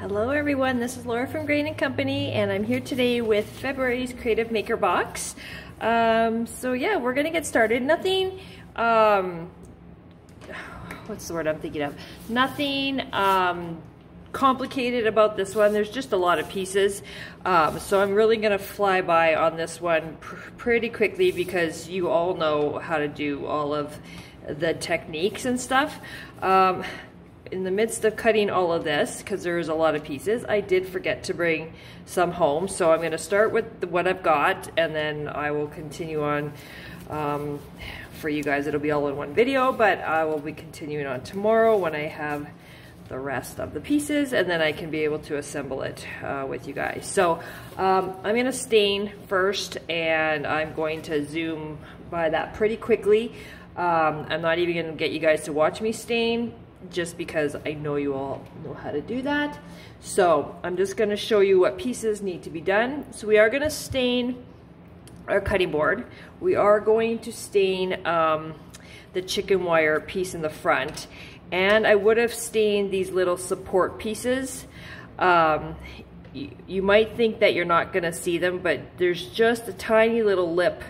Hello everyone, this is Laura from Grayne & Company and I'm here today with February's Creative Maker Box. Um, so yeah, we're gonna get started. Nothing, um, what's the word I'm thinking of? Nothing um, complicated about this one. There's just a lot of pieces. Um, so I'm really gonna fly by on this one pr pretty quickly because you all know how to do all of the techniques and stuff. Um, in the midst of cutting all of this, because there's a lot of pieces, I did forget to bring some home. So I'm going to start with what I've got, and then I will continue on um, for you guys. It'll be all in one video, but I will be continuing on tomorrow when I have the rest of the pieces, and then I can be able to assemble it uh, with you guys. So um, I'm going to stain first, and I'm going to zoom by that pretty quickly. Um, I'm not even going to get you guys to watch me stain just because I know you all know how to do that. So I'm just gonna show you what pieces need to be done. So we are gonna stain our cutting board. We are going to stain um, the chicken wire piece in the front. And I would have stained these little support pieces. Um, you, you might think that you're not gonna see them, but there's just a tiny little lip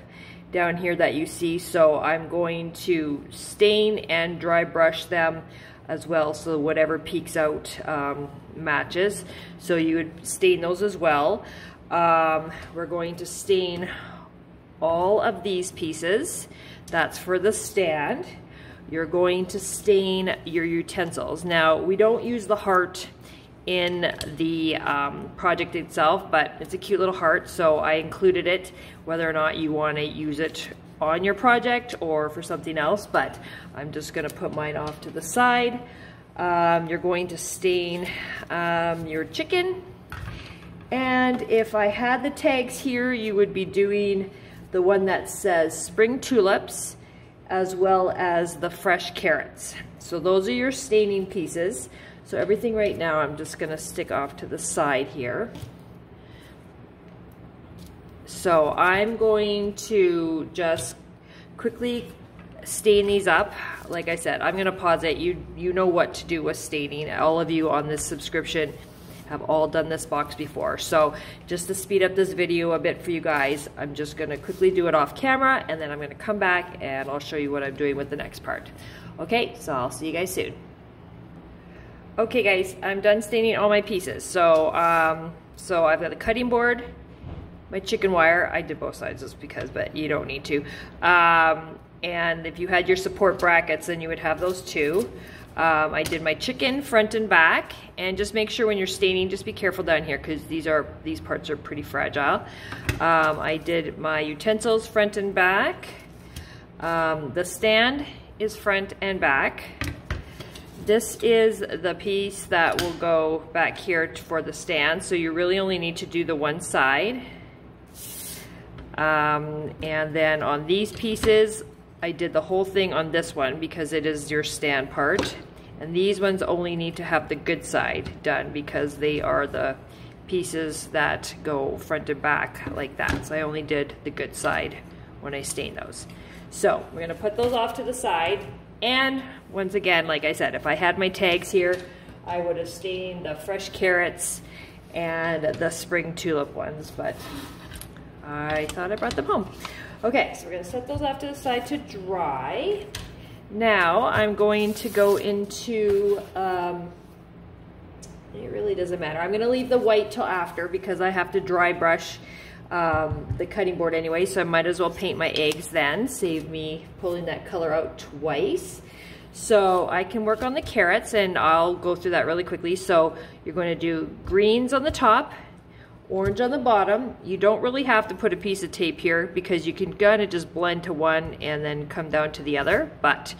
down here that you see. So I'm going to stain and dry brush them as well so whatever peaks out um, matches. So you would stain those as well. Um, we're going to stain all of these pieces. That's for the stand. You're going to stain your utensils. Now we don't use the heart in the um, project itself but it's a cute little heart so I included it whether or not you want to use it on your project or for something else, but I'm just gonna put mine off to the side. Um, you're going to stain um, your chicken. And if I had the tags here, you would be doing the one that says spring tulips as well as the fresh carrots. So those are your staining pieces. So everything right now I'm just gonna stick off to the side here. So I'm going to just quickly stain these up. Like I said, I'm gonna pause it. You, you know what to do with staining. All of you on this subscription have all done this box before. So just to speed up this video a bit for you guys, I'm just gonna quickly do it off camera and then I'm gonna come back and I'll show you what I'm doing with the next part. Okay, so I'll see you guys soon. Okay guys, I'm done staining all my pieces. So, um, so I've got the cutting board, my chicken wire. I did both sides just because, but you don't need to. Um, and if you had your support brackets, then you would have those too. Um, I did my chicken front and back, and just make sure when you're staining, just be careful down here because these are these parts are pretty fragile. Um, I did my utensils front and back. Um, the stand is front and back. This is the piece that will go back here for the stand, so you really only need to do the one side. Um, and then on these pieces, I did the whole thing on this one because it is your stand part. And these ones only need to have the good side done because they are the pieces that go front and back like that. So I only did the good side when I stained those. So we're gonna put those off to the side. And once again, like I said, if I had my tags here, I would have stained the fresh carrots and the spring tulip ones, but I thought I brought them home. Okay, so we're gonna set those off to the side to dry. Now I'm going to go into, um, it really doesn't matter. I'm gonna leave the white till after because I have to dry brush um, the cutting board anyway, so I might as well paint my eggs then, save me pulling that color out twice. So I can work on the carrots and I'll go through that really quickly. So you're going to do greens on the top orange on the bottom. You don't really have to put a piece of tape here because you can kind of just blend to one and then come down to the other, but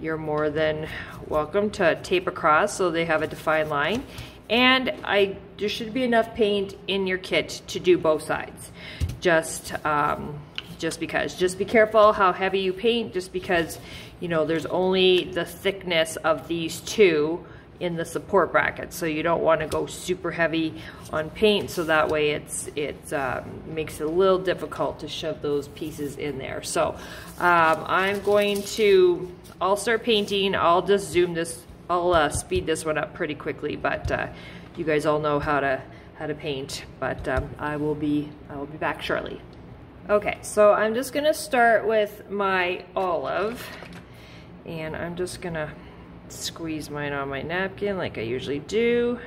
you're more than welcome to tape across so they have a defined line. And I there should be enough paint in your kit to do both sides. Just um, just because. Just be careful how heavy you paint just because, you know, there's only the thickness of these two in the support bracket. So you don't want to go super heavy on paint so that way it's it um, makes it a little difficult to shove those pieces in there. So um, I'm going to, I'll start painting. I'll just zoom this, I'll uh, speed this one up pretty quickly, but uh, you guys all know how to how to paint, but um, I will be I will be back shortly. Okay, so I'm just gonna start with my olive, and I'm just gonna squeeze mine on my napkin like I usually do.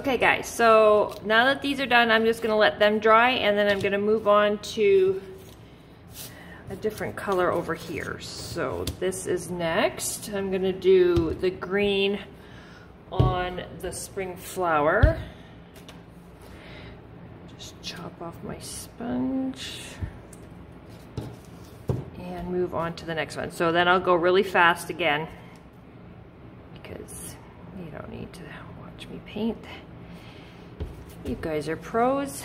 Okay guys, so now that these are done, I'm just gonna let them dry and then I'm gonna move on to a different color over here. So this is next. I'm gonna do the green on the spring flower. Just chop off my sponge and move on to the next one. So then I'll go really fast again don't need to watch me paint. You guys are pros.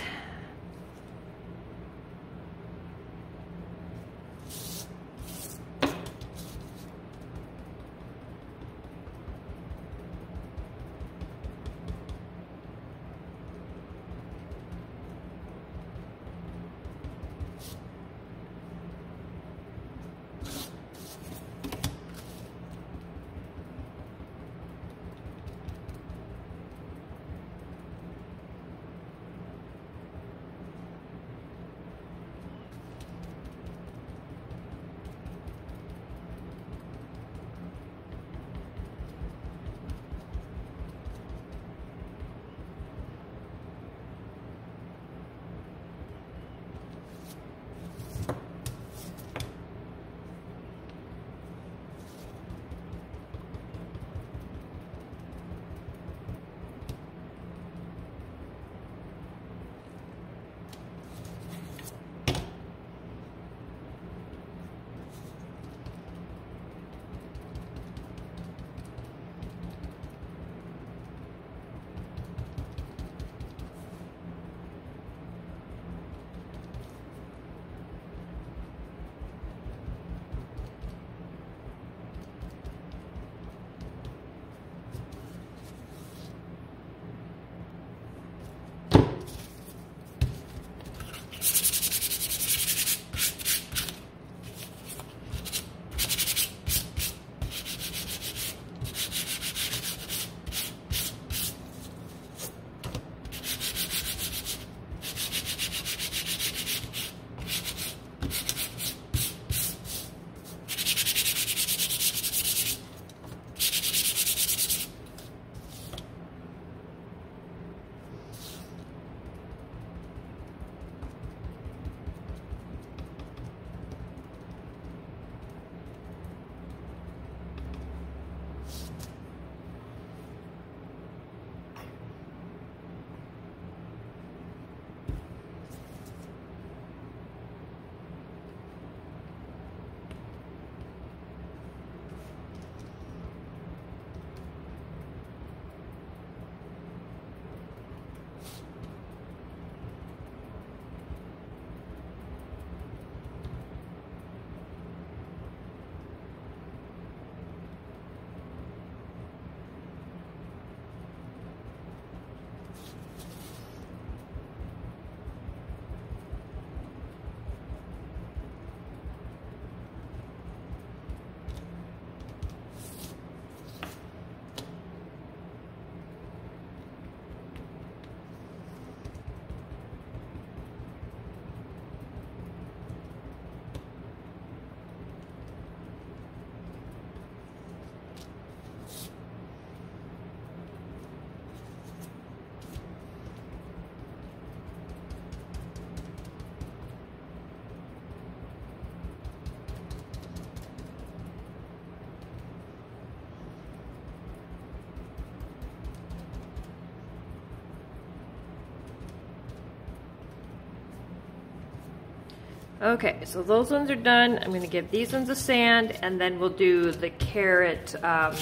Okay, so those ones are done. I'm gonna give these ones a sand and then we'll do the carrot um,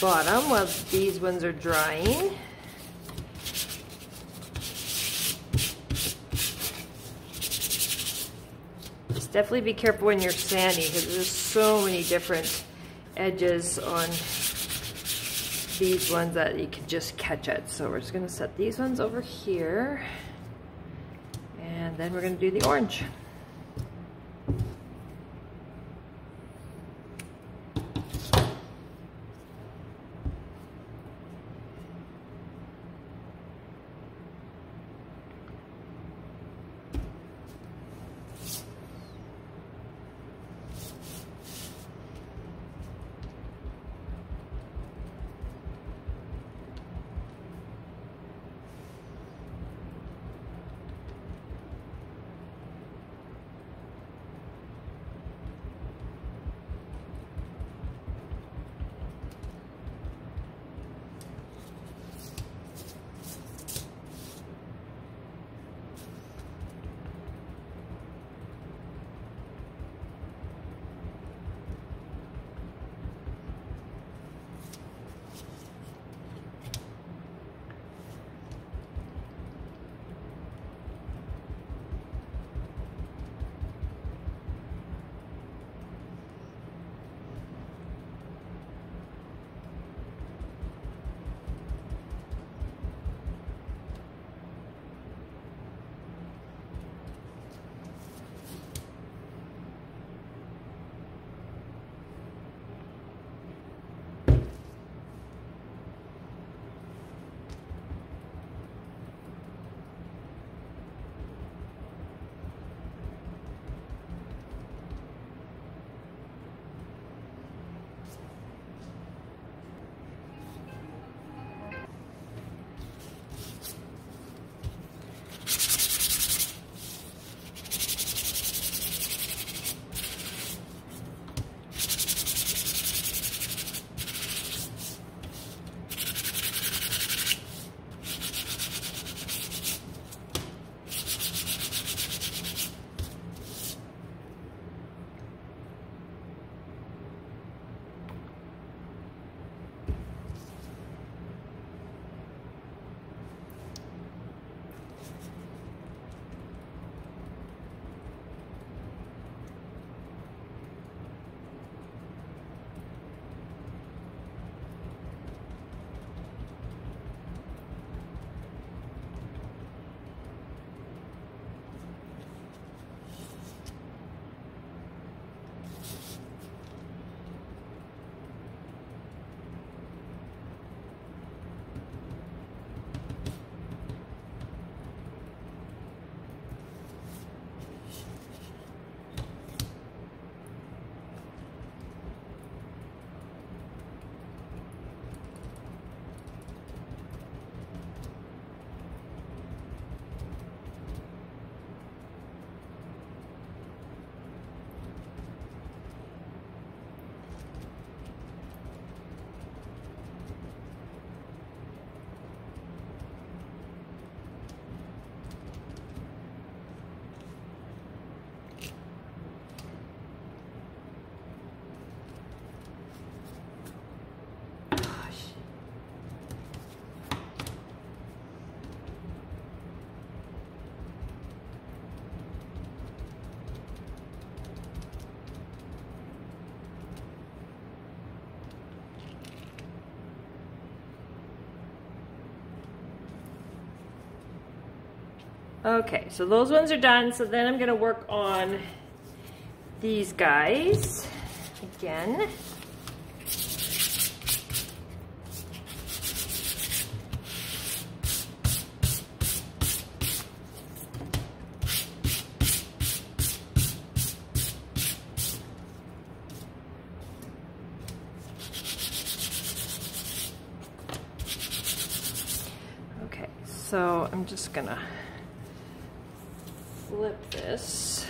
bottom while these ones are drying. Just definitely be careful when you're sanding because there's so many different edges on these ones that you can just catch it. So we're just gonna set these ones over here and then we're gonna do the orange. Okay, so those ones are done. So then I'm gonna work on these guys again. Okay, so I'm just gonna flip this.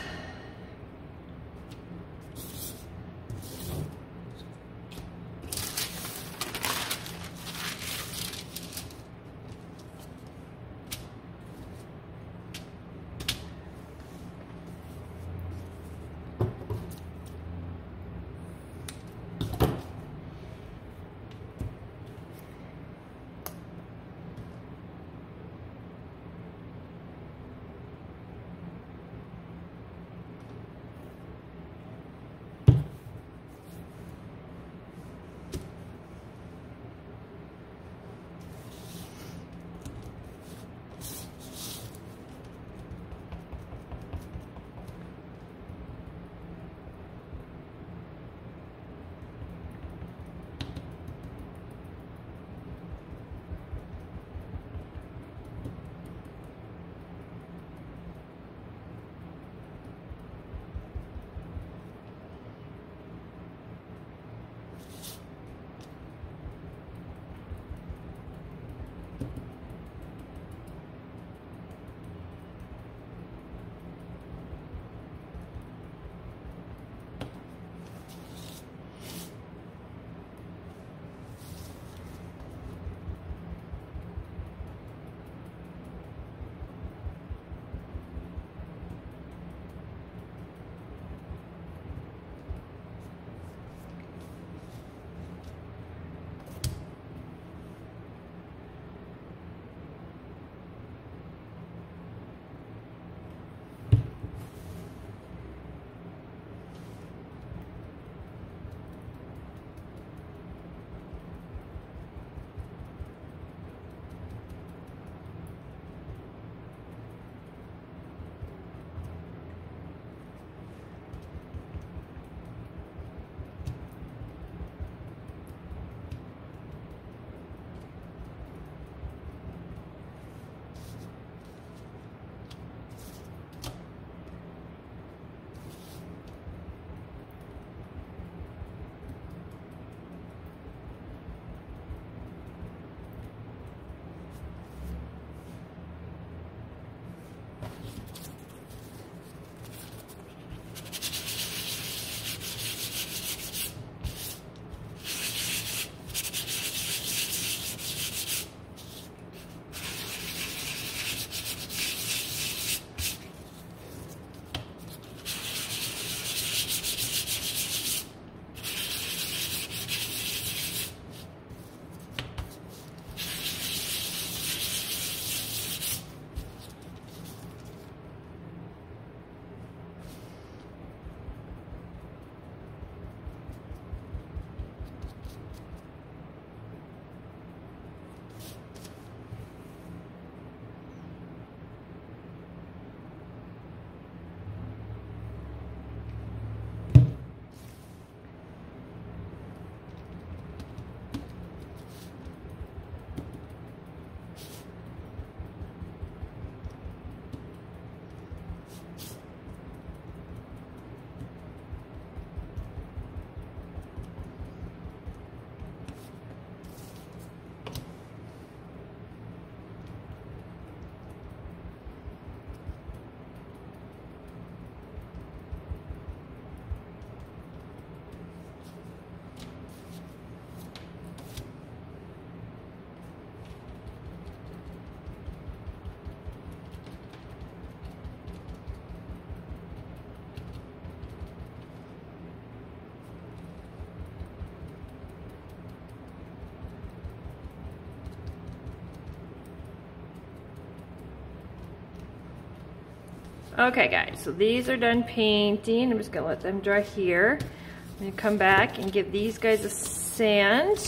Okay guys, so these are done painting. I'm just gonna let them dry here. I'm gonna come back and give these guys a sand.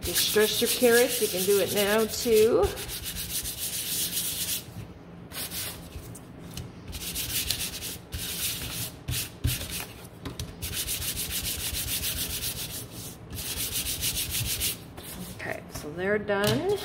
If you stress your carrots, you can do it now too. they're done.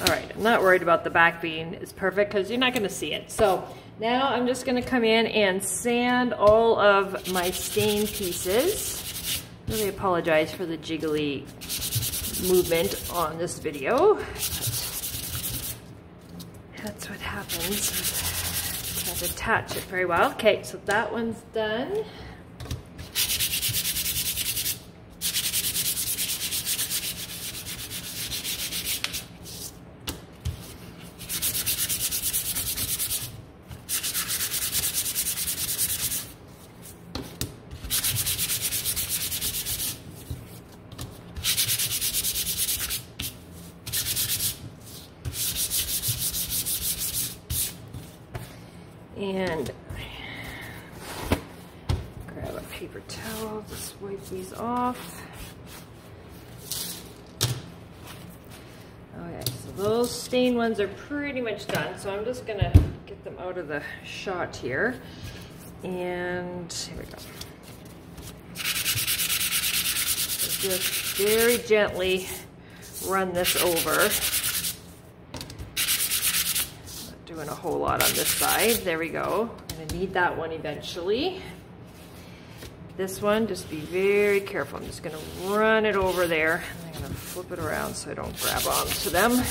All right, I'm not worried about the back being as perfect because you're not gonna see it. So now I'm just gonna come in and sand all of my stain pieces. Really apologize for the jiggly movement on this video. that's what happens. Can't attach it very well. Okay, so that one's done. and grab a paper towel, just wipe these off. Okay, so those stained ones are pretty much done, so I'm just gonna get them out of the shot here. And here we go. Just very gently run this over Not doing a whole lot on this side. There we go. I'm gonna need that one eventually. This one, just be very careful. I'm just gonna run it over there. I'm gonna flip it around so I don't grab onto them.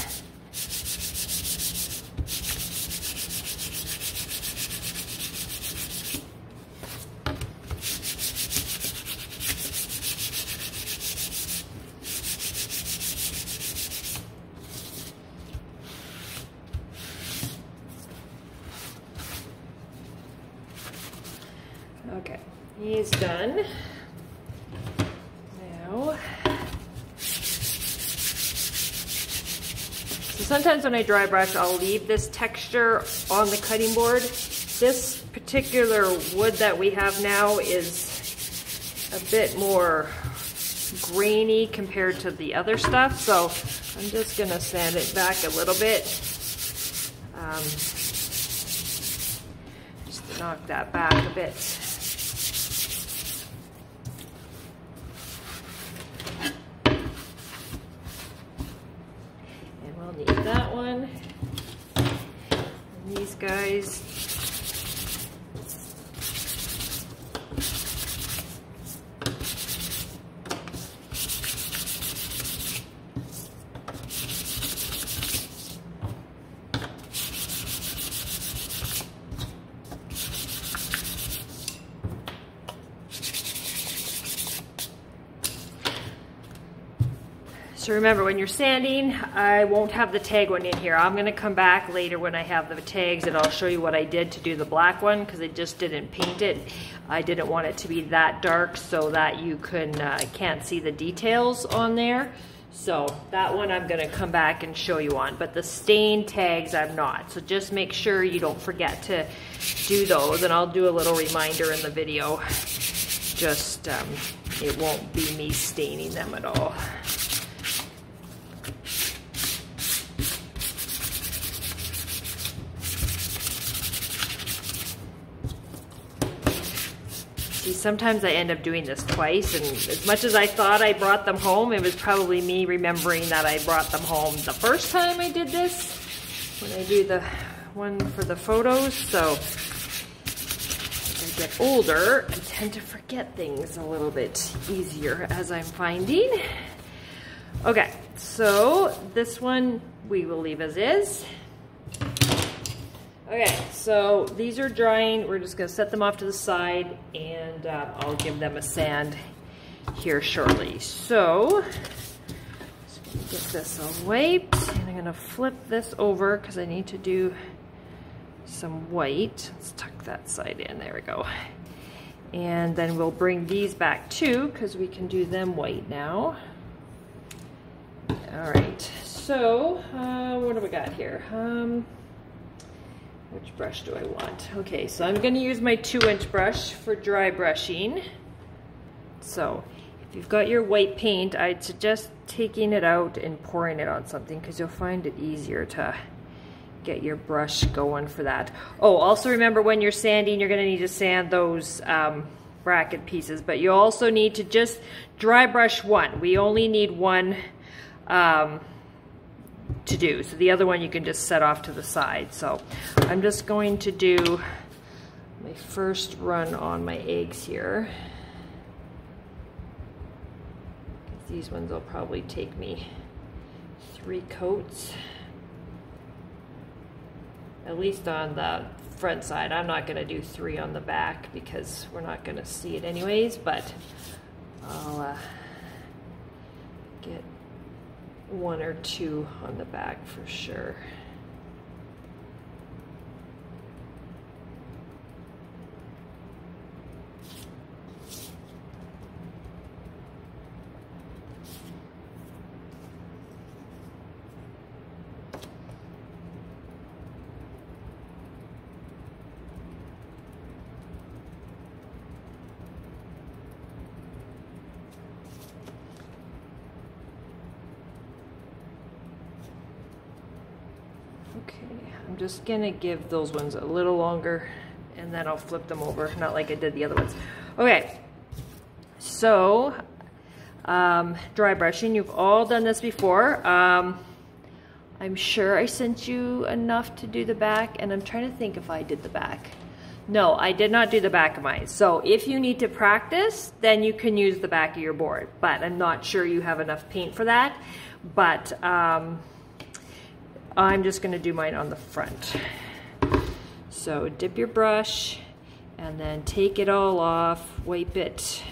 Okay, he's done. Now, so sometimes when I dry brush, I'll leave this texture on the cutting board. This particular wood that we have now is a bit more grainy compared to the other stuff, so I'm just gonna sand it back a little bit. Um, just to knock that back a bit. Guys. Remember, when you're sanding, I won't have the tag one in here. I'm gonna come back later when I have the tags and I'll show you what I did to do the black one because I just didn't paint it. I didn't want it to be that dark so that you can, uh, can't see the details on there. So that one I'm gonna come back and show you on, but the stain tags I'm not. So just make sure you don't forget to do those and I'll do a little reminder in the video. Just, um, it won't be me staining them at all. See, sometimes I end up doing this twice, and as much as I thought I brought them home, it was probably me remembering that I brought them home the first time I did this, when I do the one for the photos, so as I get older, I tend to forget things a little bit easier as I'm finding. Okay, so this one we will leave as is. Okay, so these are drying. We're just gonna set them off to the side and uh, I'll give them a sand here shortly. So, Get this wiped, and I'm gonna flip this over because I need to do some white. Let's tuck that side in, there we go. And then we'll bring these back too because we can do them white now. All right, so uh, what do we got here? Um, which brush do I want? Okay, so I'm gonna use my two inch brush for dry brushing. So if you've got your white paint, I'd suggest taking it out and pouring it on something because you'll find it easier to get your brush going for that. Oh, also remember when you're sanding, you're gonna need to sand those um, bracket pieces, but you also need to just dry brush one. We only need one um, to do. So the other one you can just set off to the side. So I'm just going to do my first run on my eggs here. These ones will probably take me three coats at least on the front side. I'm not gonna do three on the back because we're not gonna see it anyways, but I'll uh, get one or two on the back for sure. I'm just gonna give those ones a little longer and then I'll flip them over, not like I did the other ones. Okay, so um, dry brushing, you've all done this before. Um, I'm sure I sent you enough to do the back and I'm trying to think if I did the back. No, I did not do the back of mine. So if you need to practice, then you can use the back of your board, but I'm not sure you have enough paint for that. But um, I'm just gonna do mine on the front. So dip your brush and then take it all off, wipe it,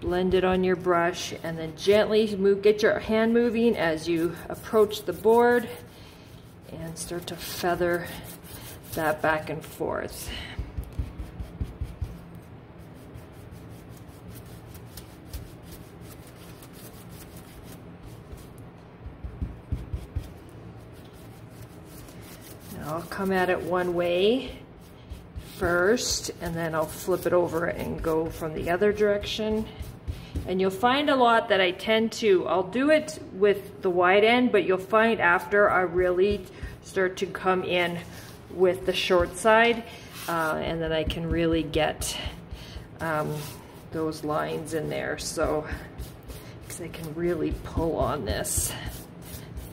blend it on your brush, and then gently move, get your hand moving as you approach the board and start to feather that back and forth. I'll come at it one way first and then I'll flip it over and go from the other direction. And you'll find a lot that I tend to, I'll do it with the wide end, but you'll find after I really start to come in with the short side uh, and then I can really get um, those lines in there. So, because I can really pull on this.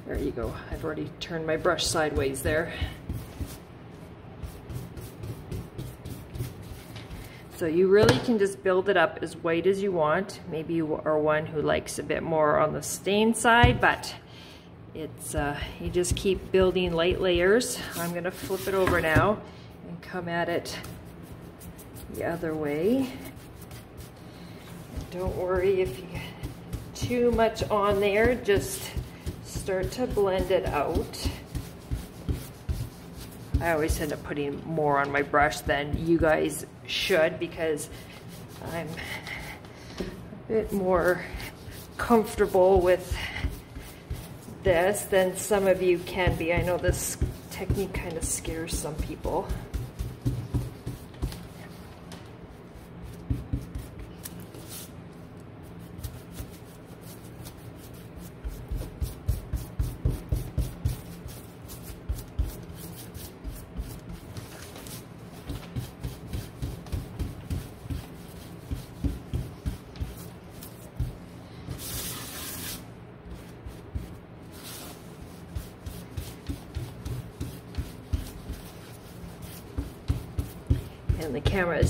There you go. I've already turned my brush sideways there. So you really can just build it up as white as you want. Maybe you are one who likes a bit more on the stain side, but it's uh, you just keep building light layers. I'm gonna flip it over now and come at it the other way. Don't worry if you get too much on there, just start to blend it out. I always end up putting more on my brush than you guys should because I'm a bit more comfortable with this than some of you can be. I know this technique kind of scares some people.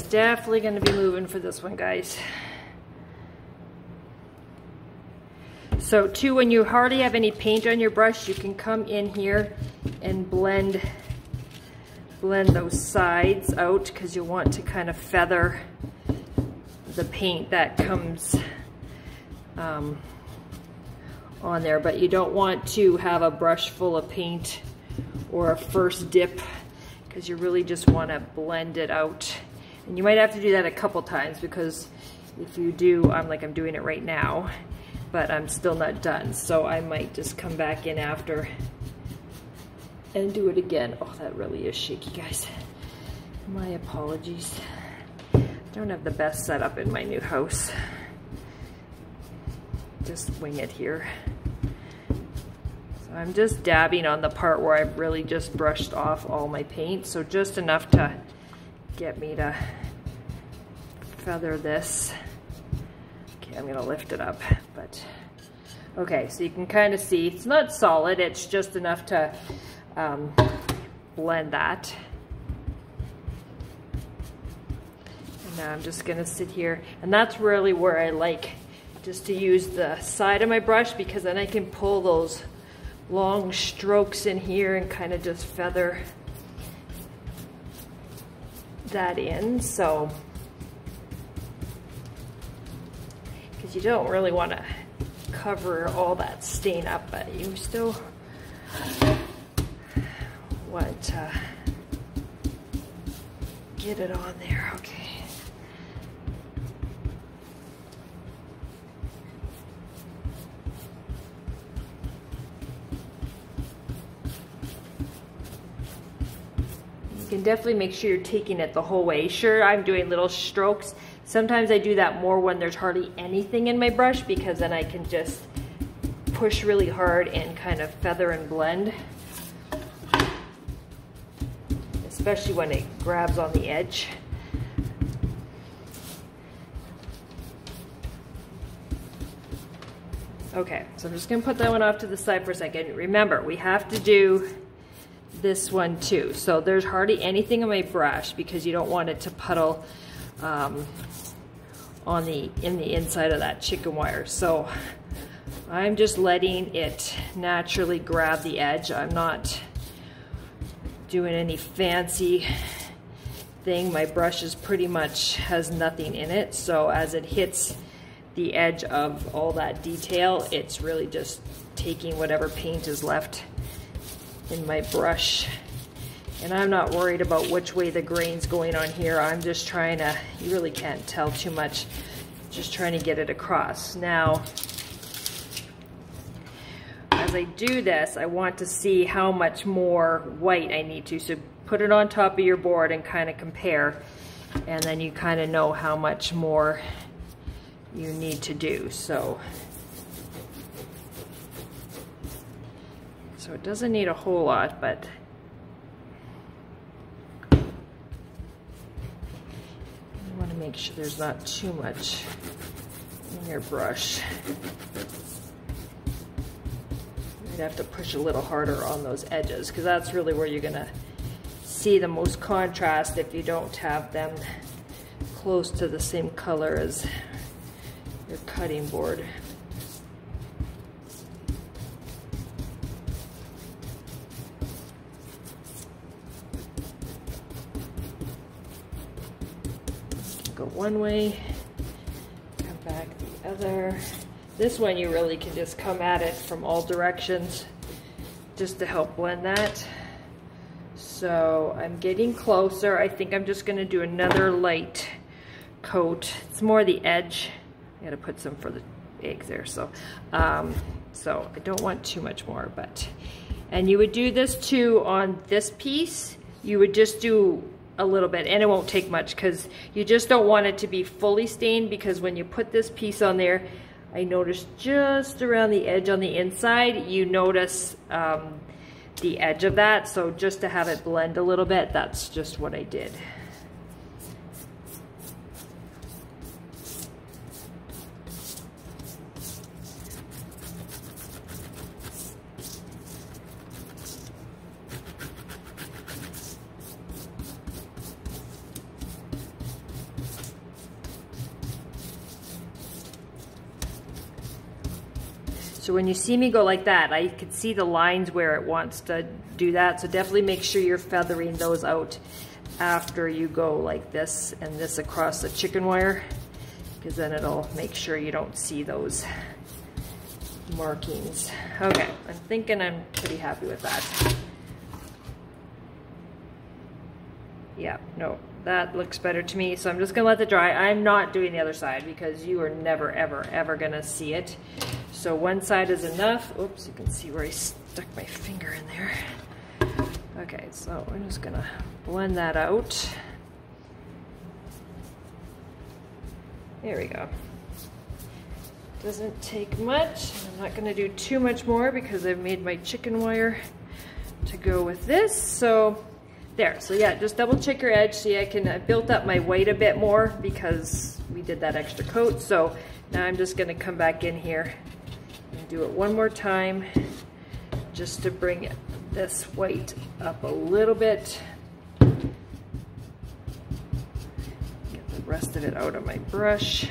Definitely going to be moving for this one, guys. So too, when you hardly have any paint on your brush, you can come in here and blend blend those sides out because you want to kind of feather the paint that comes um, on there, but you don't want to have a brush full of paint or a first dip because you really just want to blend it out. And you might have to do that a couple times because if you do, I'm like I'm doing it right now, but I'm still not done. So I might just come back in after and do it again. Oh, that really is shaky, guys. My apologies. Don't have the best setup in my new house. Just wing it here. So I'm just dabbing on the part where I've really just brushed off all my paint. So just enough to get me to feather this. Okay, I'm gonna lift it up, but okay, so you can kind of see, it's not solid, it's just enough to um, blend that. And now I'm just gonna sit here, and that's really where I like just to use the side of my brush because then I can pull those long strokes in here and kind of just feather that in. So, because you don't really want to cover all that stain up, but you still want to get it on there. Okay. You can definitely make sure you're taking it the whole way. Sure, I'm doing little strokes. Sometimes I do that more when there's hardly anything in my brush because then I can just push really hard and kind of feather and blend. Especially when it grabs on the edge. Okay, so I'm just gonna put that one off to the side for a second. Remember, we have to do this one too. So there's hardly anything on my brush because you don't want it to puddle um, on the in the inside of that chicken wire. So I'm just letting it naturally grab the edge. I'm not doing any fancy thing. My brush is pretty much has nothing in it. So as it hits the edge of all that detail, it's really just taking whatever paint is left in my brush. And I'm not worried about which way the grain's going on here. I'm just trying to, you really can't tell too much, just trying to get it across. Now, as I do this, I want to see how much more white I need to. So put it on top of your board and kind of compare. And then you kind of know how much more you need to do. So So it doesn't need a whole lot, but you want to make sure there's not too much in your brush. You'd have to push a little harder on those edges because that's really where you're going to see the most contrast if you don't have them close to the same color as your cutting board. One way, come back the other. This one you really can just come at it from all directions just to help blend that. So I'm getting closer. I think I'm just gonna do another light coat. It's more the edge. I gotta put some for the eggs there. So, um, so I don't want too much more, but, and you would do this too on this piece. You would just do a little bit and it won't take much because you just don't want it to be fully stained because when you put this piece on there I noticed just around the edge on the inside you notice um, the edge of that so just to have it blend a little bit that's just what I did. So when you see me go like that, I can see the lines where it wants to do that. So definitely make sure you're feathering those out after you go like this and this across the chicken wire because then it'll make sure you don't see those markings. Okay, I'm thinking I'm pretty happy with that. Yeah, no, that looks better to me. So I'm just gonna let it dry. I'm not doing the other side because you are never, ever, ever gonna see it. So one side is enough. Oops, you can see where I stuck my finger in there. Okay, so I'm just gonna blend that out. There we go. Doesn't take much. I'm not gonna do too much more because I've made my chicken wire to go with this. So there, so yeah, just double check your edge. See, I can, I built up my white a bit more because we did that extra coat. So now I'm just gonna come back in here do it one more time just to bring this white up a little bit. Get the rest of it out of my brush.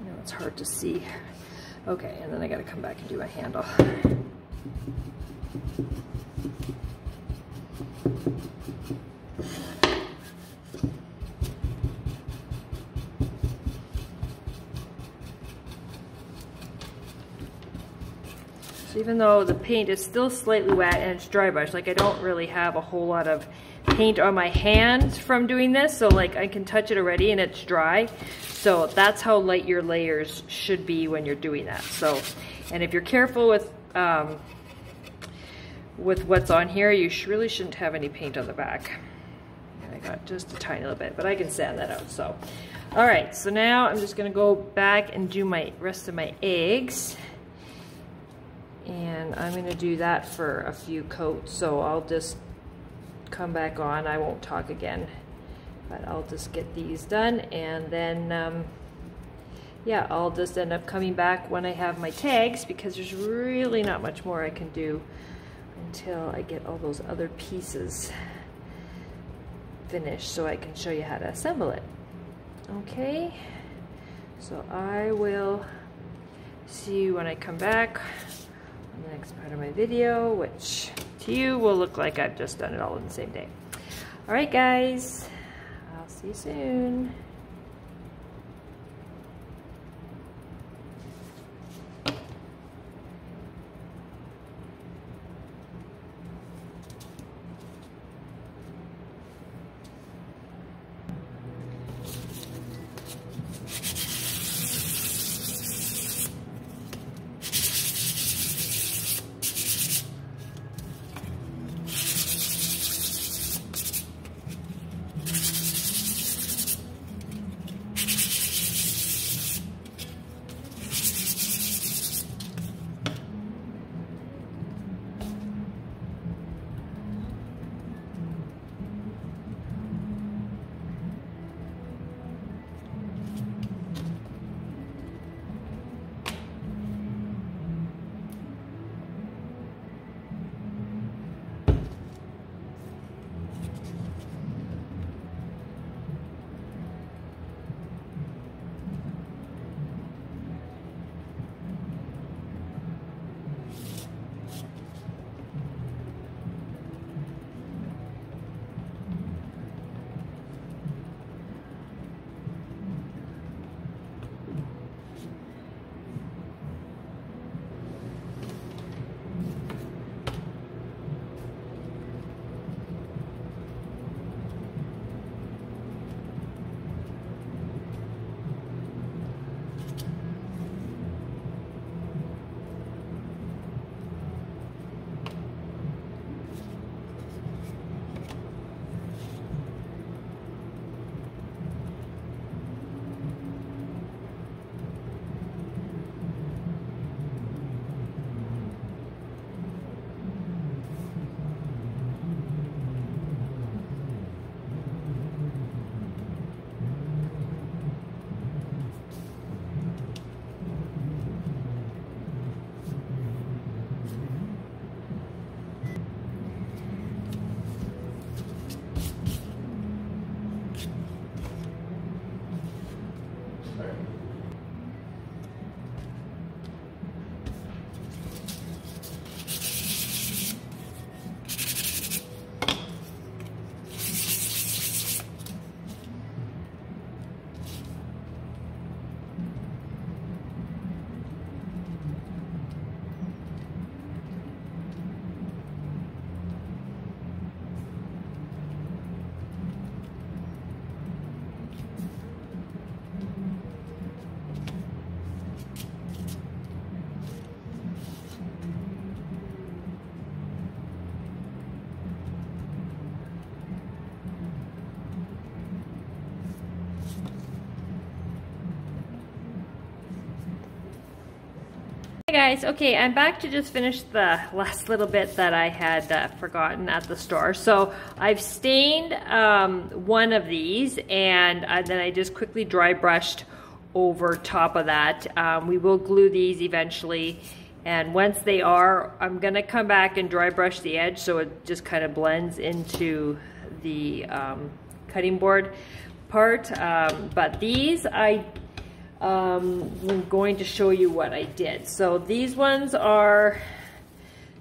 know it's hard to see. Okay, and then I gotta come back and do my handle. Even though the paint is still slightly wet and it's dry brush, like I don't really have a whole lot of paint on my hands from doing this, so like I can touch it already and it's dry. So that's how light your layers should be when you're doing that. So, and if you're careful with um, with what's on here, you sh really shouldn't have any paint on the back. And I got just a tiny little bit, but I can sand that out, so. All right, so now I'm just gonna go back and do my rest of my eggs. And I'm gonna do that for a few coats, so I'll just come back on. I won't talk again, but I'll just get these done and then, um, yeah, I'll just end up coming back when I have my tags because there's really not much more I can do until I get all those other pieces finished so I can show you how to assemble it. Okay, so I will see you when I come back the next part of my video, which to you will look like I've just done it all in the same day. All right, guys, I'll see you soon. Guys, okay, I'm back to just finish the last little bit that I had uh, forgotten at the store. So I've stained um, one of these and uh, then I just quickly dry brushed over top of that. Um, we will glue these eventually and once they are, I'm gonna come back and dry brush the edge so it just kind of blends into the um, cutting board part. Um, but these I um, I'm going to show you what I did. So these ones are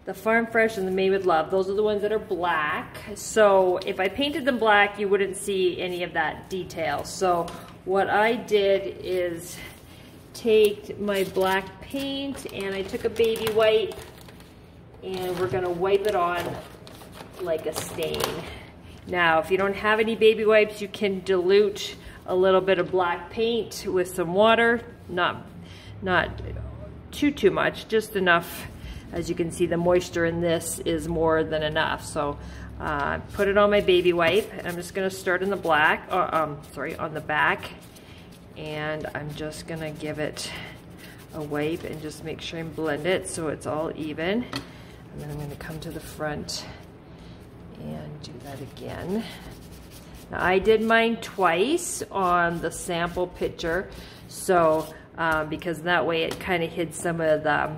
the Farm Fresh and the Made with Love. Those are the ones that are black. So if I painted them black, you wouldn't see any of that detail. So what I did is take my black paint and I took a baby wipe and we're gonna wipe it on like a stain. Now, if you don't have any baby wipes, you can dilute a little bit of black paint with some water, not, not too, too much, just enough. As you can see, the moisture in this is more than enough. So uh, put it on my baby wipe. I'm just gonna start in the black, uh, um, sorry, on the back. And I'm just gonna give it a wipe and just make sure I blend it so it's all even. And then I'm gonna come to the front and do that again. I did mine twice on the sample picture, so um, because that way it kind of hid some of the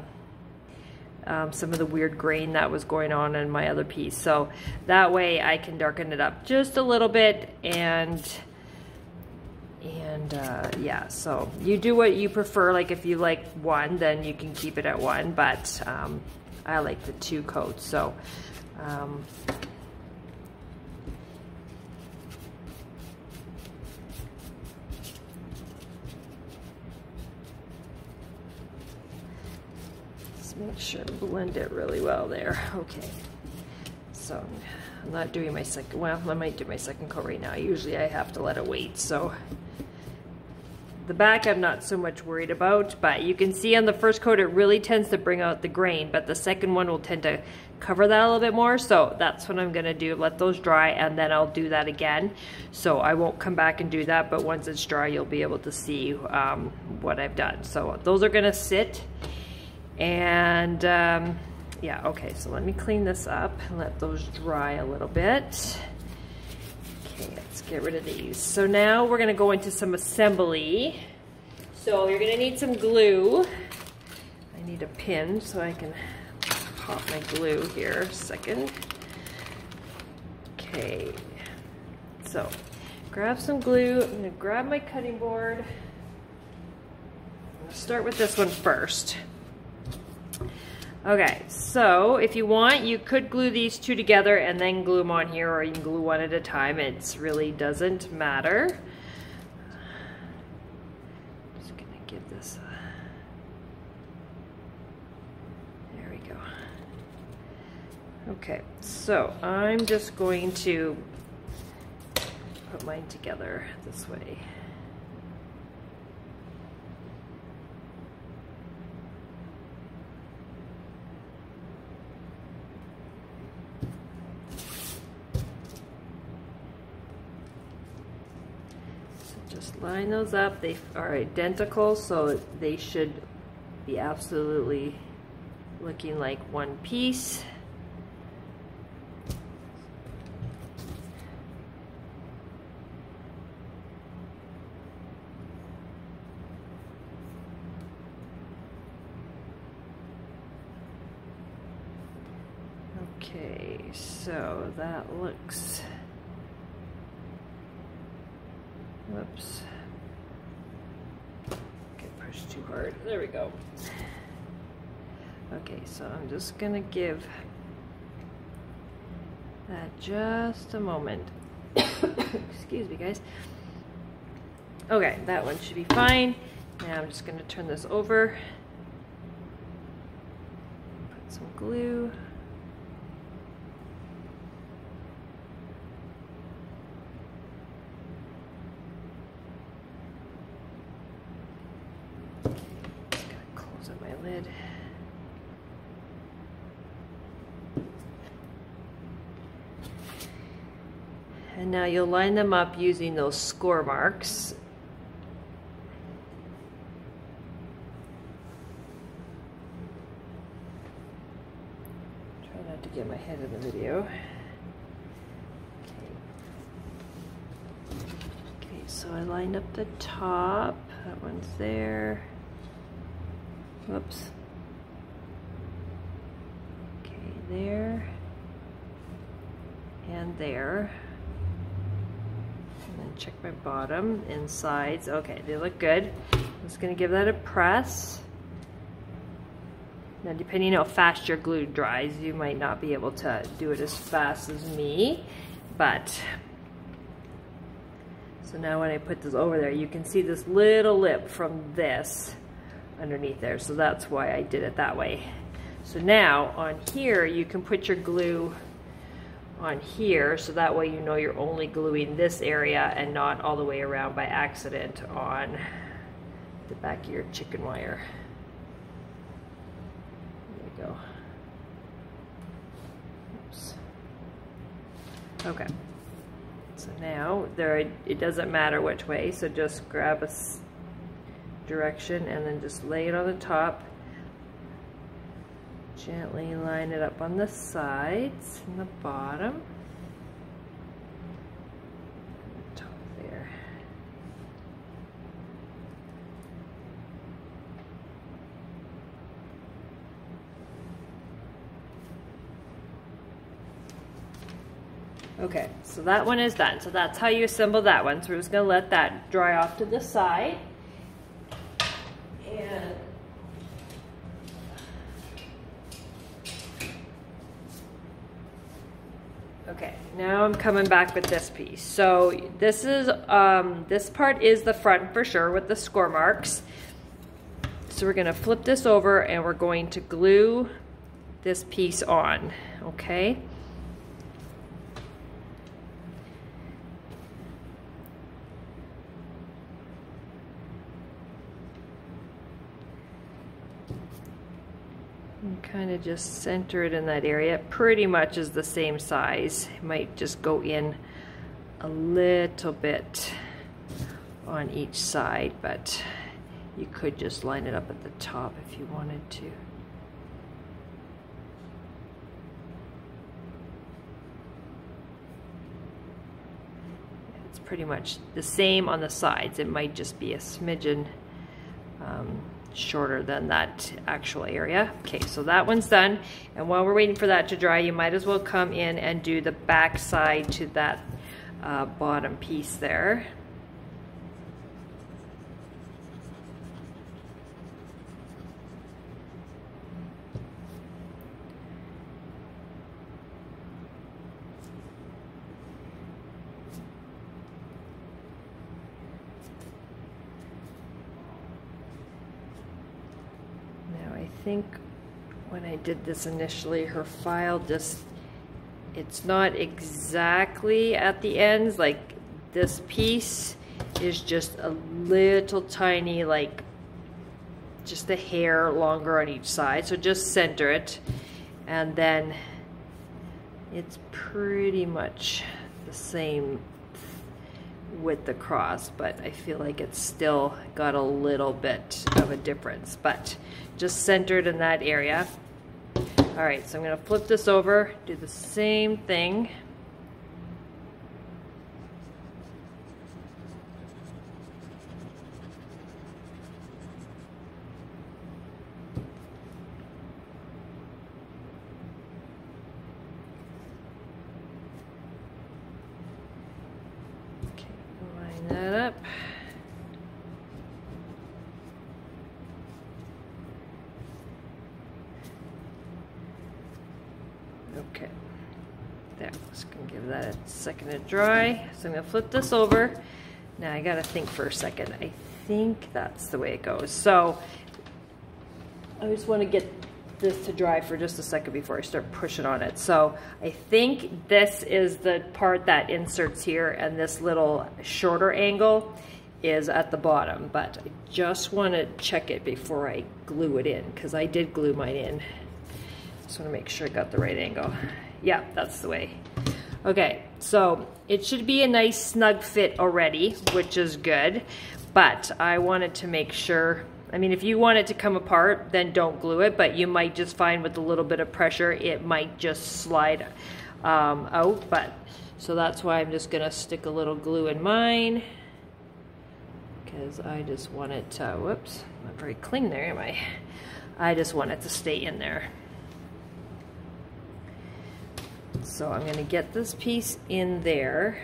um, some of the weird grain that was going on in my other piece. So that way I can darken it up just a little bit and and uh, yeah, so you do what you prefer. Like if you like one, then you can keep it at one, but um, I like the two coats. So um, to blend it really well there. Okay, so I'm not doing my second, well, I might do my second coat right now. Usually I have to let it wait, so. The back I'm not so much worried about, but you can see on the first coat it really tends to bring out the grain, but the second one will tend to cover that a little bit more, so that's what I'm gonna do. Let those dry and then I'll do that again. So I won't come back and do that, but once it's dry, you'll be able to see um, what I've done. So those are gonna sit and um, yeah, okay, so let me clean this up and let those dry a little bit. Okay, let's get rid of these. So now we're gonna go into some assembly. So you're gonna need some glue. I need a pin so I can pop my glue here a second. Okay, so grab some glue. I'm gonna grab my cutting board. I'm gonna start with this one first. Okay, so if you want, you could glue these two together and then glue them on here, or you can glue one at a time. It really doesn't matter. Just gonna give this a, there we go. Okay, so I'm just going to put mine together this way. Line those up. They are identical, so they should be absolutely looking like one piece. Okay, so that looks, whoops too hard. There we go. Okay, so I'm just gonna give that just a moment. Excuse me, guys. Okay, that one should be fine. Now I'm just gonna turn this over. Put some glue. And now you'll line them up using those score marks. Try not to get my head in the video. Okay. So I lined up the top. That one's there. Whoops. Okay, there. And there. Check my bottom and sides. Okay, they look good. I'm just gonna give that a press. Now, depending how fast your glue dries, you might not be able to do it as fast as me, but so now when I put this over there, you can see this little lip from this underneath there. So that's why I did it that way. So now on here, you can put your glue on here so that way you know you're only gluing this area and not all the way around by accident on the back of your chicken wire There we go. Oops. Okay. So now there, it doesn't matter which way, so just grab a direction and then just lay it on the top. Gently line it up on the sides and the bottom. Top there. Okay, so that one is done. So that's how you assemble that one. So we're just gonna let that dry off to the side. And Okay, now I'm coming back with this piece. So this is, um, this part is the front for sure with the score marks. So we're gonna flip this over and we're going to glue this piece on, okay? Kind of just center it in that area. It pretty much is the same size. It might just go in a little bit on each side, but you could just line it up at the top if you wanted to. It's pretty much the same on the sides. It might just be a smidgen um, shorter than that actual area. Okay, so that one's done. And while we're waiting for that to dry, you might as well come in and do the back side to that uh, bottom piece there. Think when I did this initially, her file just, it's not exactly at the ends, like this piece is just a little tiny, like just a hair longer on each side. So just center it and then it's pretty much the same with the cross, but I feel like it's still got a little bit of a difference, but just centered in that area. All right, so I'm gonna flip this over, do the same thing. Okay. There, just gonna give that a second to dry. So I'm gonna flip this over. Now I gotta think for a second. I think that's the way it goes. So I just wanna get this to dry for just a second before I start pushing on it. So I think this is the part that inserts here and this little shorter angle is at the bottom, but I just wanna check it before I glue it in because I did glue mine in just wanna make sure I got the right angle. Yeah, that's the way. Okay, so it should be a nice snug fit already, which is good, but I wanted to make sure I mean, if you want it to come apart, then don't glue it, but you might just find with a little bit of pressure, it might just slide um, out. But So that's why I'm just gonna stick a little glue in mine because I just want it to, whoops, not very clean there, am I? I just want it to stay in there. So I'm gonna get this piece in there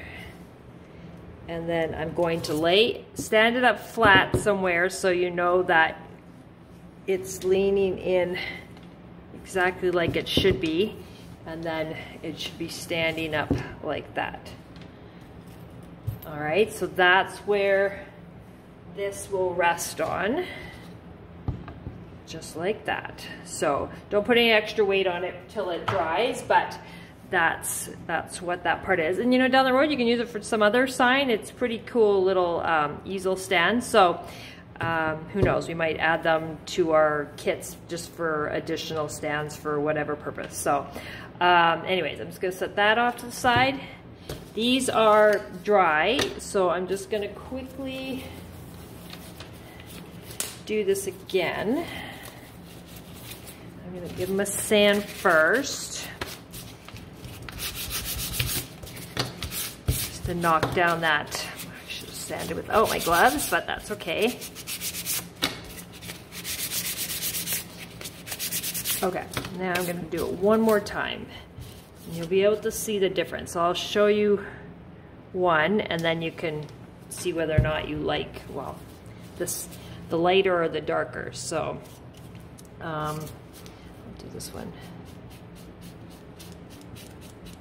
and then I'm going to lay, stand it up flat somewhere so you know that it's leaning in exactly like it should be and then it should be standing up like that. All right, so that's where this will rest on, just like that. So don't put any extra weight on it till it dries, but that's that's what that part is. And you know, down the road you can use it for some other sign. It's pretty cool little um, easel stand. So um, who knows, we might add them to our kits just for additional stands for whatever purpose. So um, anyways, I'm just gonna set that off to the side. These are dry, so I'm just gonna quickly do this again. I'm gonna give them a sand first. To knock down that, I should have sanded without my gloves, but that's okay. Okay, now I'm gonna do it one more time. And you'll be able to see the difference. I'll show you one and then you can see whether or not you like, well, this, the lighter or the darker. So, um, I'll do this one.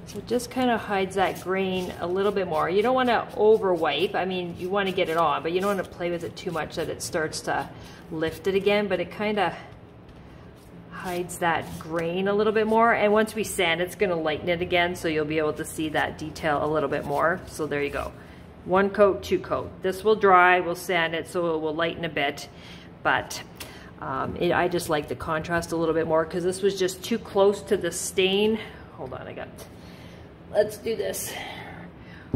So it just kind of hides that grain a little bit more. You don't want to over wipe. I mean, you want to get it on, but you don't want to play with it too much that it starts to lift it again, but it kind of hides that grain a little bit more. And once we sand, it's going to lighten it again, so you'll be able to see that detail a little bit more. So there you go. One coat, two coat. This will dry, we'll sand it so it will lighten a bit, but um, it, I just like the contrast a little bit more because this was just too close to the stain. Hold on, I got let's do this.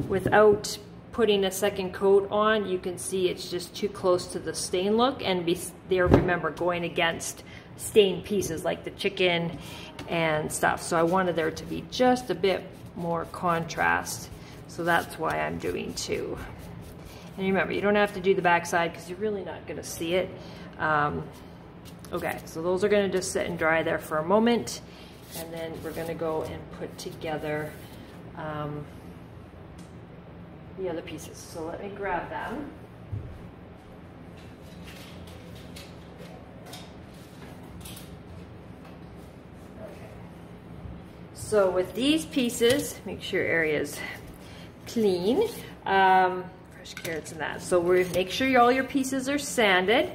Without putting a second coat on, you can see it's just too close to the stain look and be there, remember, going against stained pieces like the chicken and stuff. So I wanted there to be just a bit more contrast. So that's why I'm doing two. And remember, you don't have to do the backside because you're really not gonna see it. Um, okay, so those are gonna just sit and dry there for a moment. And then we're gonna go and put together um, the other pieces. So let me grab them. So with these pieces, make sure area is clean. Um, fresh carrots and that. So we make sure all your pieces are sanded.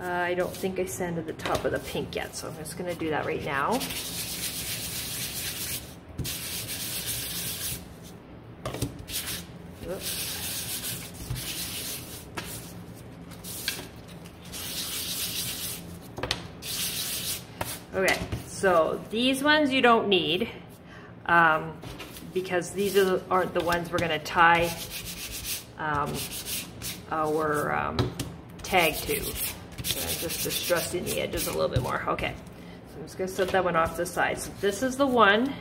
Uh, I don't think I sanded the top of the pink yet, so I'm just gonna do that right now. Okay, so these ones you don't need um, because these are, aren't the ones we're gonna tie um, our um, tag to. So I'm just distressing the edges a little bit more. Okay, so I'm just gonna set that one off to the side. So this is the one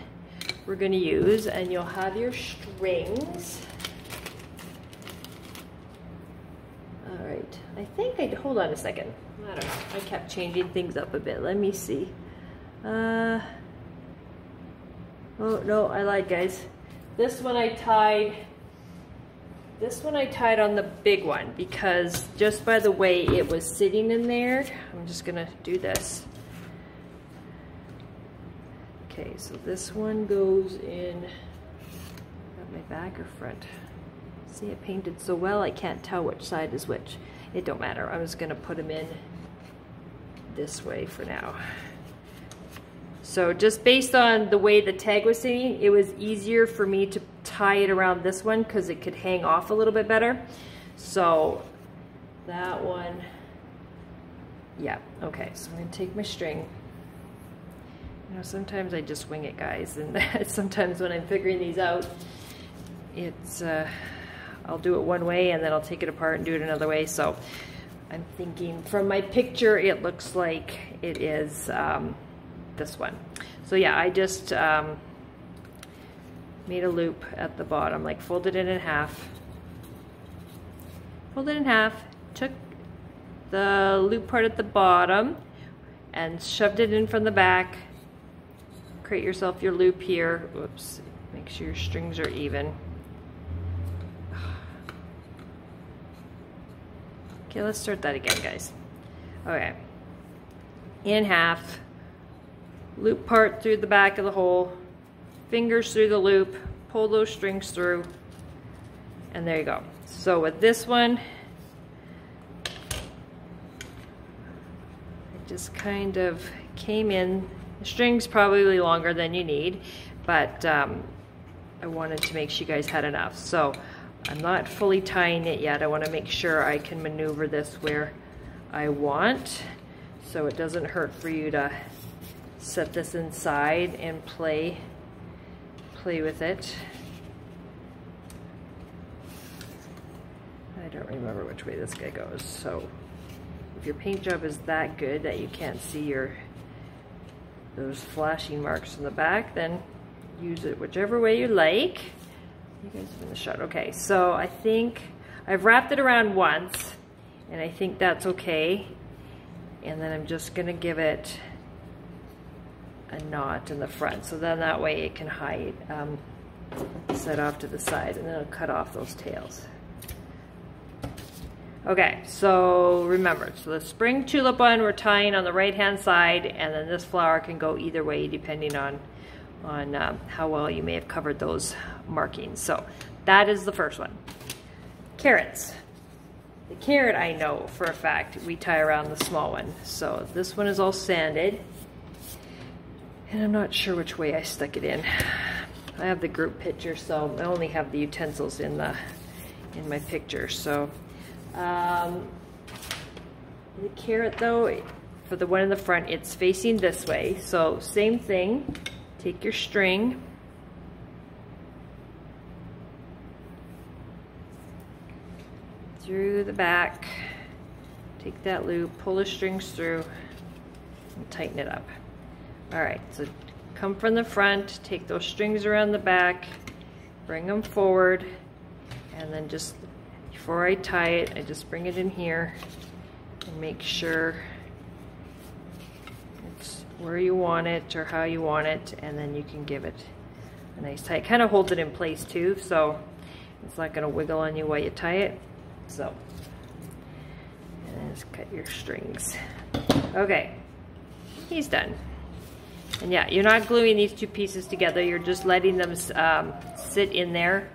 we're gonna use and you'll have your strings. All right, I think I, hold on a second. I don't know, I kept changing things up a bit. Let me see. Uh, oh, no, I lied, guys. This one I tied, this one I tied on the big one because just by the way it was sitting in there, I'm just gonna do this. Okay, so this one goes in, my back or front? See it painted so well I can't tell which side is which. It don't matter, I'm just gonna put them in this way for now. So just based on the way the tag was sitting, it was easier for me to tie it around this one because it could hang off a little bit better. So that one, yeah, okay. So I'm gonna take my string. You know, sometimes I just wing it, guys, and sometimes when I'm figuring these out, it's, uh, I'll do it one way and then I'll take it apart and do it another way. So I'm thinking from my picture, it looks like it is um, this one. So yeah, I just um, made a loop at the bottom, like folded it in half, folded in half, took the loop part at the bottom and shoved it in from the back. Create yourself your loop here. Whoops, make sure your strings are even. Okay, let's start that again, guys. Okay. In half, loop part through the back of the hole, fingers through the loop, pull those strings through, and there you go. So with this one, I just kind of came in. The string's probably longer than you need, but um, I wanted to make sure you guys had enough. So I'm not fully tying it yet. I want to make sure I can maneuver this where I want so it doesn't hurt for you to set this inside and play play with it. I don't remember which way this guy goes so if your paint job is that good that you can't see your those flashing marks in the back then use it whichever way you like. You guys have the shot. Okay, so I think I've wrapped it around once, and I think that's okay. And then I'm just gonna give it a knot in the front, so then that way it can hide, um, set off to the side, and then it'll cut off those tails. Okay, so remember, so the spring tulip one we're tying on the right hand side, and then this flower can go either way depending on on uh, how well you may have covered those markings. So that is the first one. Carrots. The carrot I know for a fact we tie around the small one. So this one is all sanded. And I'm not sure which way I stuck it in. I have the group picture, so I only have the utensils in the in my picture. So um, the carrot though, for the one in the front, it's facing this way. So same thing, Take your string, through the back, take that loop, pull the strings through, and tighten it up. All right, so come from the front, take those strings around the back, bring them forward, and then just, before I tie it, I just bring it in here and make sure it's where you want it or how you want it and then you can give it a nice tie. It kind of holds it in place too so it's not going to wiggle on you while you tie it. So and just cut your strings. Okay, he's done. And yeah, you're not gluing these two pieces together. You're just letting them um, sit in there.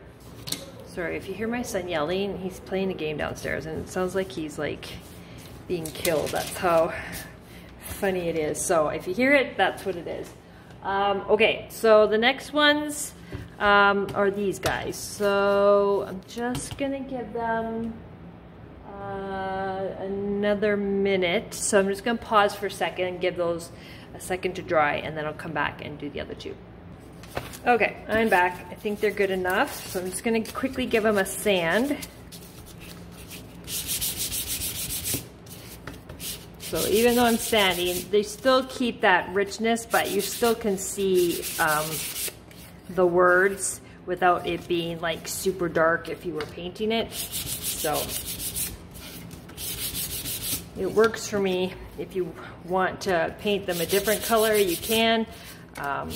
Sorry, if you hear my son yelling, he's playing a game downstairs and it sounds like he's like being killed. That's how funny it is. So if you hear it, that's what it is. Um, okay, so the next ones um, are these guys. So I'm just gonna give them uh, another minute. So I'm just gonna pause for a second, and give those a second to dry, and then I'll come back and do the other two. Okay, I'm back. I think they're good enough. So I'm just gonna quickly give them a sand. So even though I'm sanding, they still keep that richness, but you still can see um, the words without it being like super dark if you were painting it. So it works for me. If you want to paint them a different color, you can. Um,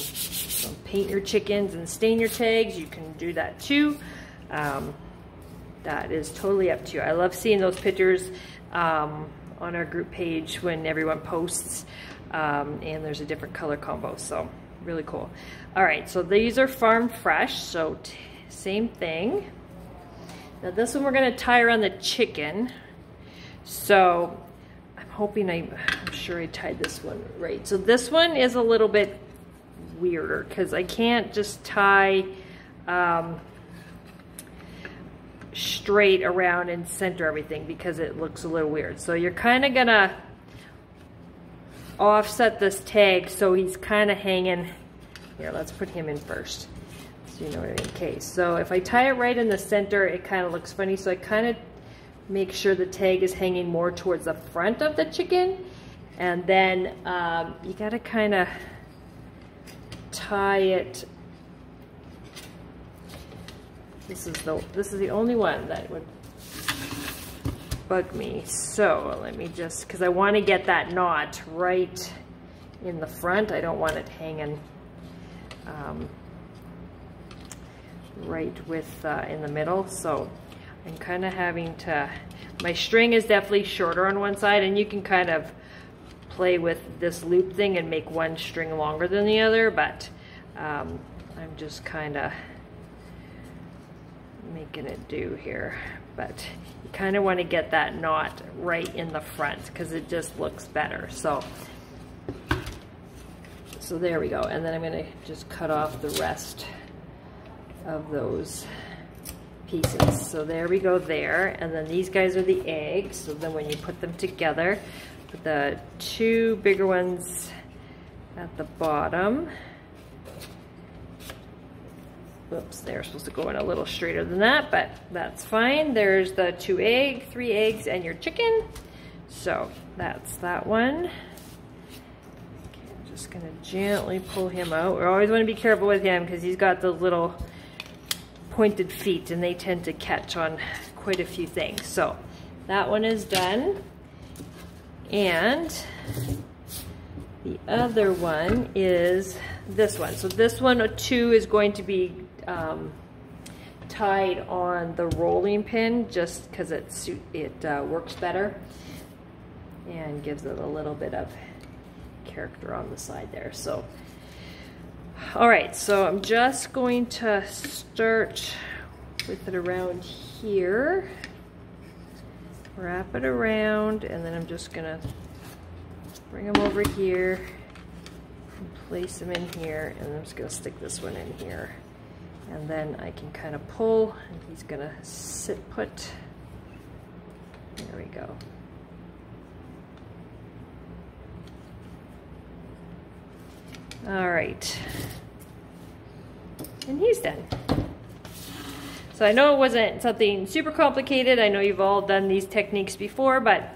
paint your chickens and stain your tags, you can do that too. Um, that is totally up to you. I love seeing those pictures. Um, on our group page when everyone posts um, and there's a different color combo so really cool all right so these are farm fresh so same thing now this one we're going to tie around the chicken so hoping I, I'm sure I tied this one right so this one is a little bit weirder because I can't just tie um, straight around and center everything because it looks a little weird. So you're kind of gonna offset this tag so he's kind of hanging. Here, let's put him in first. So you know what I mean. Okay, so if I tie it right in the center, it kind of looks funny. So I kind of make sure the tag is hanging more towards the front of the chicken. And then um, you gotta kind of tie it. This is the this is the only one that would bug me. So let me just, because I want to get that knot right in the front. I don't want it hanging um, right with uh, in the middle. So I'm kind of having to, my string is definitely shorter on one side and you can kind of play with this loop thing and make one string longer than the other, but um, I'm just kind of making it do here. But you kind of want to get that knot right in the front because it just looks better. So, so there we go. And then I'm going to just cut off the rest of those pieces. So there we go there. And then these guys are the eggs. So then when you put them together, put the two bigger ones at the bottom. Oops, they're supposed to go in a little straighter than that, but that's fine. There's the two egg, three eggs, and your chicken. So that's that one. Okay, I'm just gonna gently pull him out. We always wanna be careful with him because he's got the little pointed feet and they tend to catch on quite a few things. So that one is done. And the other one is this one. So this one, two, is going to be um, tied on the rolling pin just because it, it uh, works better and gives it a little bit of character on the side there. So, all right, so I'm just going to start with it around here, wrap it around, and then I'm just gonna bring them over here and place them in here, and I'm just gonna stick this one in here. And then I can kind of pull and he's gonna sit put. There we go all right. And he's done. So I know it wasn't something super complicated. I know you've all done these techniques before but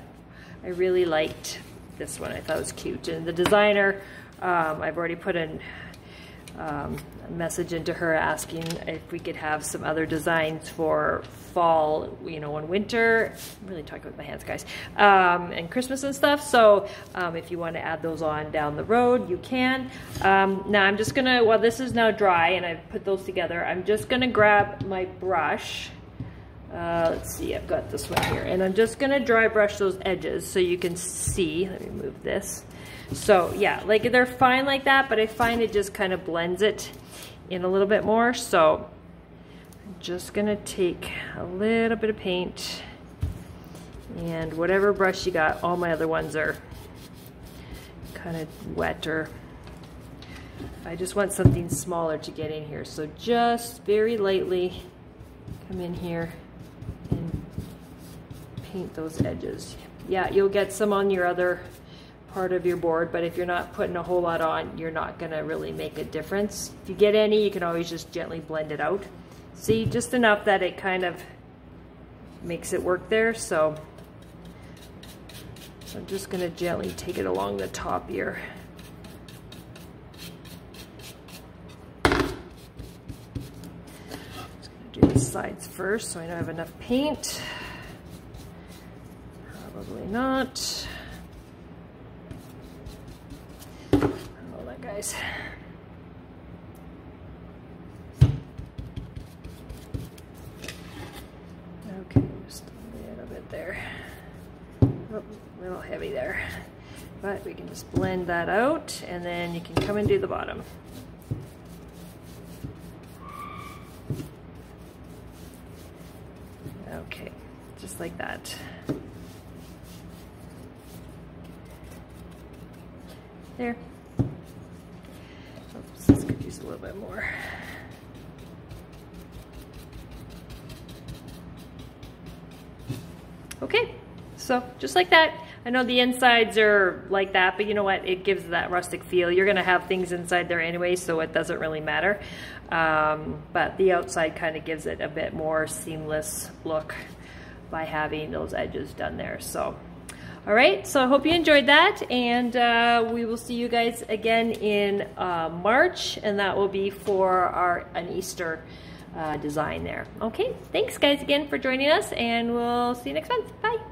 I really liked this one. I thought it was cute. And the designer um, I've already put in um, a message into her asking if we could have some other designs for fall, you know, and winter. I'm really talking with my hands, guys, um, and Christmas and stuff. So um, if you want to add those on down the road, you can. Um, now I'm just gonna, while this is now dry and I've put those together, I'm just gonna grab my brush. Uh, let's see, I've got this one here, and I'm just gonna dry brush those edges so you can see. Let me move this. So yeah, like they're fine like that, but I find it just kind of blends it in a little bit more. So just gonna take a little bit of paint and whatever brush you got, all my other ones are kind of wetter. I just want something smaller to get in here. So just very lightly come in here and paint those edges. Yeah, you'll get some on your other part of your board, but if you're not putting a whole lot on, you're not gonna really make a difference. If you get any, you can always just gently blend it out. See, just enough that it kind of makes it work there, so, I'm just gonna gently take it along the top here. Just gonna do the sides first so I don't have enough paint. Probably not. guys. Okay, just a little bit there. Oh, a little heavy there. But we can just blend that out and then you can come and do the bottom. Okay, just like that. There. Oops, this could use a little bit more. Okay, so just like that. I know the insides are like that, but you know what? It gives that rustic feel. You're gonna have things inside there anyway, so it doesn't really matter. Um, but the outside kind of gives it a bit more seamless look. by having those edges done there. So, all right, so I hope you enjoyed that, and uh, we will see you guys again in uh, March, and that will be for our an Easter uh, design there. Okay, thanks guys again for joining us, and we'll see you next month. Bye.